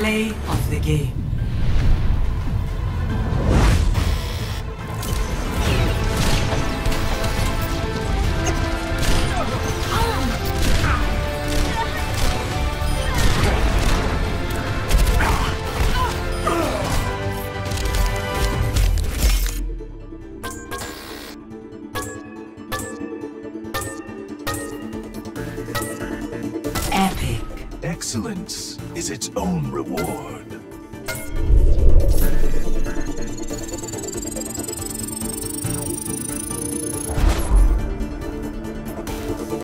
Play of the game. Excellence is its own reward.